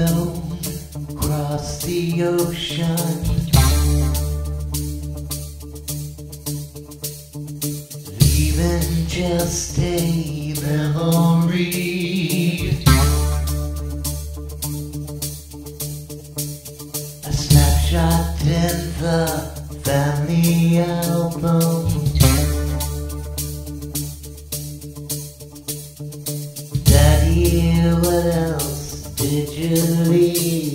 Across the ocean. Leaving just a memory. A snapshot in the family album. Daddy, what else did you leave